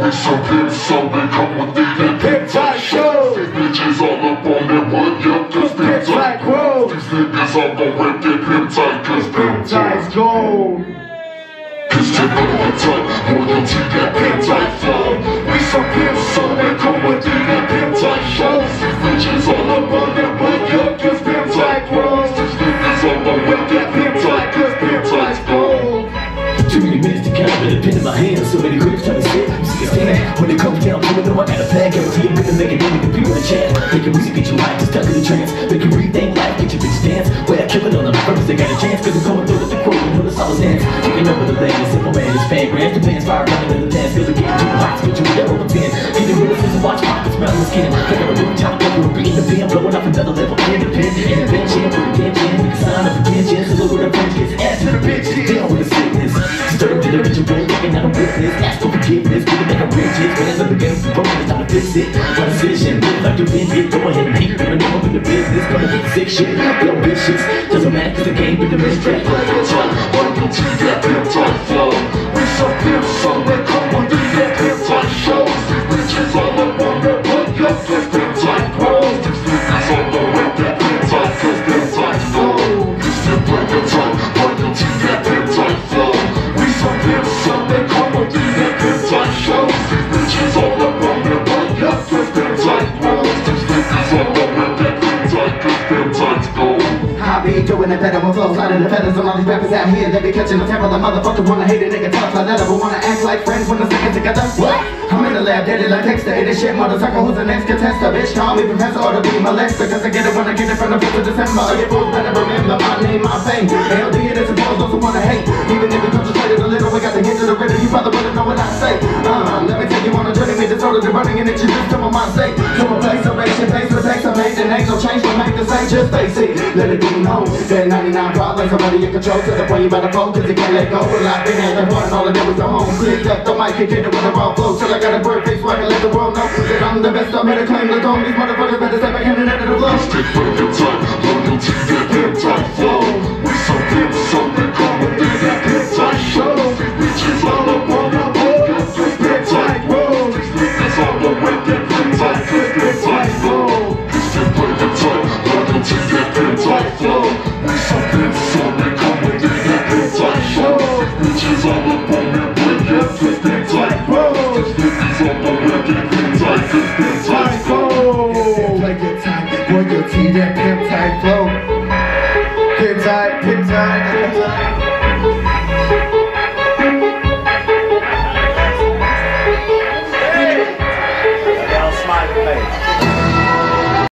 We so good, so they come with the Pimp tight show. These bitches all up on that wood, yup, cause pimp Pimp tight. grow. These niggas all gon' rip that pimp tight, cause Pimp pimp tight. tight's gold. Cause tip of the tight, royalty that pimp tight flow. We so pimp, so they come with the my hand. So many critics trying to sit. I'm sick of standing. When it comes down it, know I got a plan. Guarantee I'm gonna make it in. A chance. Make your music, get you hyped, just stuck in the trance. Make you rethink life, get your bitch dance. Way I kill it on the purpose, they got a chance. Cause I'm coming through with the quote, and a solid dance Taking over the lane, simple man, it's fan grams. The band's fire running in the dance. Feel the game, too hot, spit you that rubber pen. Get the real and watch pockets, smell the skin. Like I'm a real time, like you're beating the pen. Blowing up another level, independent. Intervention, put a dent in. A sign of attention. So look where the French gets ass to the bitch. The sickness. Stir to ritual, taking out a witness. Ask for forgiveness, we can make a riches. When it's up against the broken, it's time to fix it. One decision, live like been hit. Go ahead and hate, I know I'm in the business. Gonna get sick shit, blow bitches. Doesn't matter, cause the game with the mistress. Pimp tight, royalty that pimp tight flow. We so pimp, so they come doing it better with flows Lighting the feathers on all these rappers out here They be catching the temper The motherfucker wanna hate a nigga tough like that But wanna act like friends when they're sticking together. What? I'm in the lab, dead it like Dexter It is shit, motherfucker, who's the next contestant? Bitch, call me professor or to be molester Cause I get it when I get it from the 5th of December. You fools better remember my name, my fame. LD it is opposed, those who wanna hate. Even if it concentrated a little, we got the hint to the rhythm You probably wouldn't know what I say. Uh, let me take you on a journey Me disorder, the running and it's just some of my sake To a place of Ain't no change, but make the same, just it Let it be known that 99 problems. Somebody in control to the point you better fold Cause you can't let go. Well, I've been at the point All I did was go home. Clicked up the mic and get it with the raw flow Till I got a bird face so I can let the world know That I'm the best. I'm here to claim the throne These motherfuckers better step back in and edit the flow Stick pimp tight, loyalty that pimp tight flow. Boy, you'll see that pimp tight flow. Pimp tight, pimp tight, pimp tight.